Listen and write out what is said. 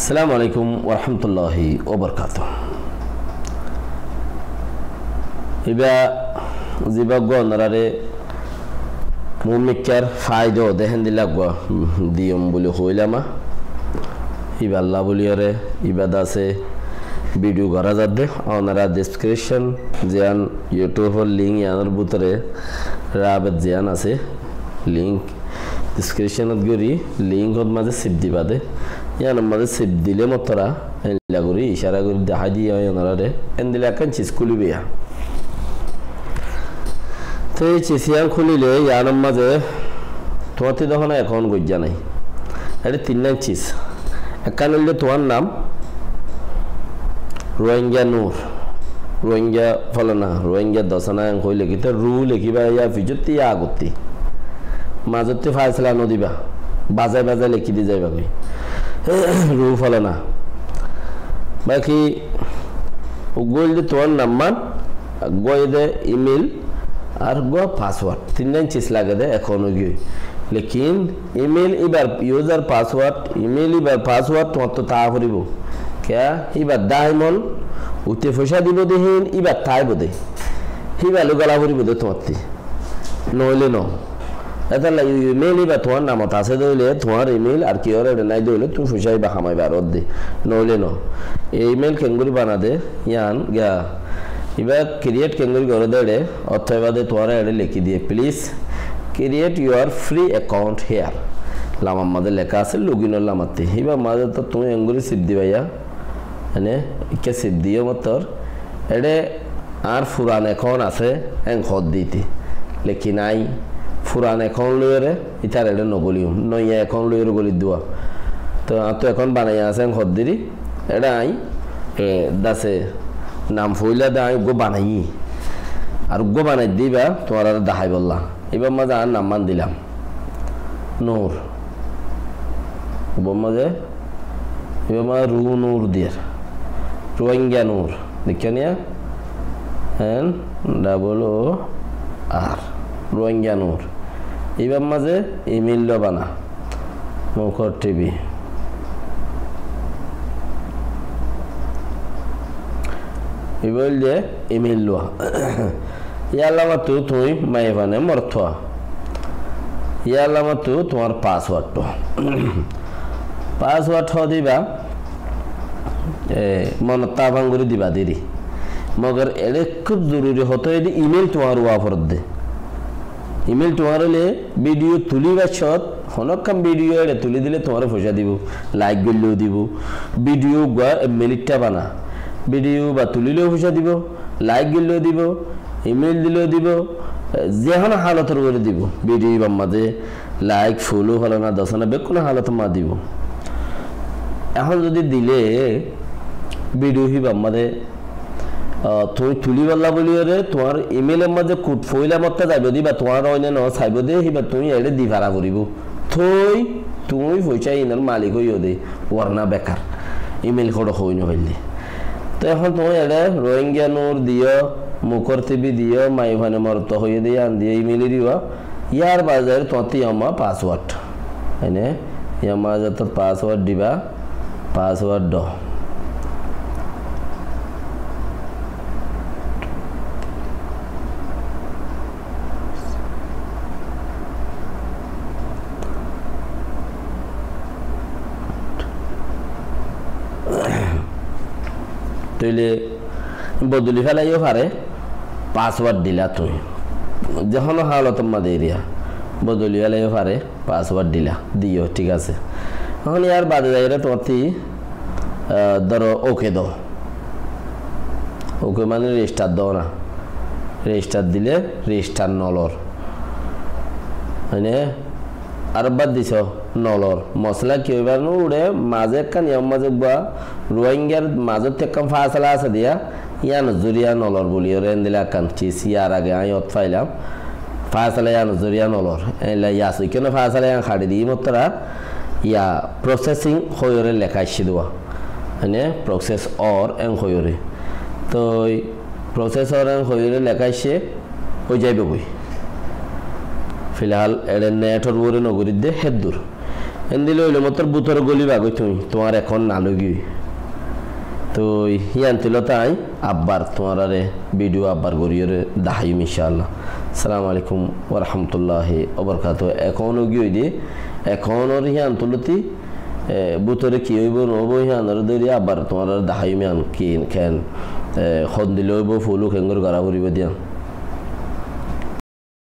আসসালামু আলাইকুম ওরহমতুল্লাহি ওবরকাত। ইবা জীবাগ্য অনারারে মুমিকার ফাইদ দেহেন দিলা গুয়া দিয়ম বলে হইলামা। ইবা আল্লাহ বলিয়রে ইবাদ আছে, ভিডিও করা যাবে। ওনারা ডিসক্রিপশন জিয়ান ইউটিউবের লিঙ্ক ইয়ানোর ভিতরে রাবের জিয়ান আছে লিঙ্ক ডিসক্রিপশনত গরি লিঙ্কত মাঝে সিপ দিবা দে ইয়ানোর মাঝে সিপ দিলে মতরা এলা করি ইশারা করি দেখা দিয়ে ওনারা এন দিলে একখান চিজ খুলিবে তো এই চিসিয়ান খুলিলে ইয়ানোর মাঝে তোমার তো তখন এখন গজ্জা নাই এটা তিন নাম চিজ একখান হইলে তোমার নাম রোহিঙ্গা নূর রোহিঙ্গা ফলনা রোহিঙ্গা দশনা কই লিখিতে রু লিখিবা ইয়া ফিজতি ইয়া আগতি মাজতে ফাইসলা নদিবা, বাজাই বাজাই লিখি দি যাইবা কই রু ফলনা বাকি গইল দে তোর নাম্বার গই দে ইমেল আর গো পাসওয়ার্ড তিনজন চিজ লাগে দে এখনও গিয়ে লেকিন ইমেল এবার ইউজার পাসওয়ার্ড ইমেল এবার পাসওয়ার্ড তোমার তো তা করিব কে ইবার দাইমন উঠে পয়সা দিব দেহিন ইবার তাই বোধে হিবা লুগালা করিব দে তোমার নইলে ন। এটা লাগে ইমেল ইবা তোমার নামত আছে দইলে তোমার ইমেল আর কি ওরে নাই দইলে তুমি পয়সা ইবা খামাইবা রদ দে নইলে ন ইমেল কেঙ্গুরি বানা দে ইয়ান গা ইবা ক্রিয়েট কেঙ্গুরি করে দে অথবা দে তোমার এড়ে লিখি দিয়ে please create your free account here লামার মাঝে লেখা আছে লগিনের লামাতে এবার মাঝে তো তুমি এঙ্গুরি সিপ দিবাইয়া মানে ইকে সিপ দিও মতর এডে আর ফুরান এখন আছে এং খত দিতে লেখি নাই ফুরান এখন লইরে ইতার এডে নগলিও নইয়া এখন লইরে গলি দেওয়া তো তো এখন বানাইয়া আছে এং খত এটা আই দাসে নাম ফইলা দা, আই গো বানাই আর গো বানাই দিবা, তোমার আর দাহাই বললা। এবার মাঝে আর নাম মান দিলাম। নূর। মাঝে, এবার মাঝে রু নূর দিয়ে রোহিঙ্গা নূর। দেখে নিয়া, N, double O R, Rohingya Noor. এবার মাঝে, ইমেল বানা মুখর টিভি। এবার যে, ইমেল লোয়া। ইয়ালামাতো তুই মাইভানে মরথা ইয়ালামাতো তোমার পাসওয়ার্ডটো পাসওয়ার্ড দিবা, এ মনত তাভাঙ্গুরি দিবা দিদি মগর এড়ে খুব জরুরি হতো, এটি ইমেল তোমার ওয়াফরত দে। ইমেল তোমার হলে ভিডিও তুলিবা সত হনকাম ভিডিও এড়ে তুলি দিলে তোমার পয়সা দিব লাইক করলেও দিব ভিডিও গোয়া মিনিটটা বানা ভিডিও বা তুলিলেও পয়সা দিব লাইক গেলেও দিব ইমেল দিলেও দিব যেহন হালতর করে দিব ভিডিও বা মাঝে লাইক ফুলও হলো না দশনা বেকুনো হালত মা দিব এখন যদি দিলে ভিডিও হিবা মাঝে তুমি তুলি বললা বলি রে তোমার ইমেলের মাঝে কুট ফইলা মতে যাইব দিবা তোমার অন্য ন চাইব দে হিবা তুমি এড়ে দি ভাড়া করিব থই তুমি পয়সা ইনার মালিক হইও দে ওয়ারনা বেকার ইমেল খড় হই নহইলে তো এখন তুমি এড়ে রোহিঙ্গা নোর দিও মুখর টিভি দিও মাই ভানে মরত হয়ে দিয়ে আন দিয়ে ইমেল দিও ইয়ার বাজারে ততি আমা পাসওয়ার্ড এনে ইয়ামা যত পাসওয়ার্ড দিবা পাসওয়ার্ড দ। তৈলে বদলি ফেলাইও পারে পাসওয়ার্ড দিলা তুই। যখন হালত মাদে এরিয়া বদলি ফেলাইও পারে পাসওয়ার্ড দিলা, দিও, ঠিক আছে। এখন ইয়ার বাদে যাই তোমার ধরো ওকে দাও। ওকে মানে রেজিস্টার দাও না। রেজিস্টার দিলে রেজিস্টার নলর মানে আর বাদ দিছ নলর মশলা কি হইবার উড়ে মাঝে একটা নিয়ম মাঝে বা রোহিঙ্গার মাজত একখান ফাঁসলা আছে দিয়া ইয়া নজরিয়া নলর বলি। ওরে দিলে একখান চিস ইয়ার আগে আমি অত পাইলাম ফাঁসলা ইয়া নজরিয়া নলর এলা ইয়া আছে কেন ফাঁসলা ইয়া খাড়ি দিই মতরা ইয়া প্রসেসিং হইরে লেখা আসছে দেওয়া মানে প্রসেস অর এং হইরে তো প্রসেস অর এং হইরে লেখা আসছে হয়ে যাইবে বই ফিলহাল এড়ে নেটর বরে নগরীর দে হেদ্দুর এন্দিলে হইলে মতর বুতর গলি বাগই তুমি তোমার এখন না লগি তো ইয়ান তুল তাই আব্বার তোমার আরে ভিডিও আব্বার গরিয়র দাহাইম ইনশাআল্লাহ সালাম আলাইকুম ওরহামতুল্লাহ ওবরকাত এখনও গিয়ে দিয়ে এখনর হিয়ান তুলতি বুতরে কি হইব নহব হিয়ানর ধরি আব্বার তোমার দাহাইম আন কি খেন সন্দিলে হইব ফুলু খেঙ্গর গড়া ফুরিব দিয়া।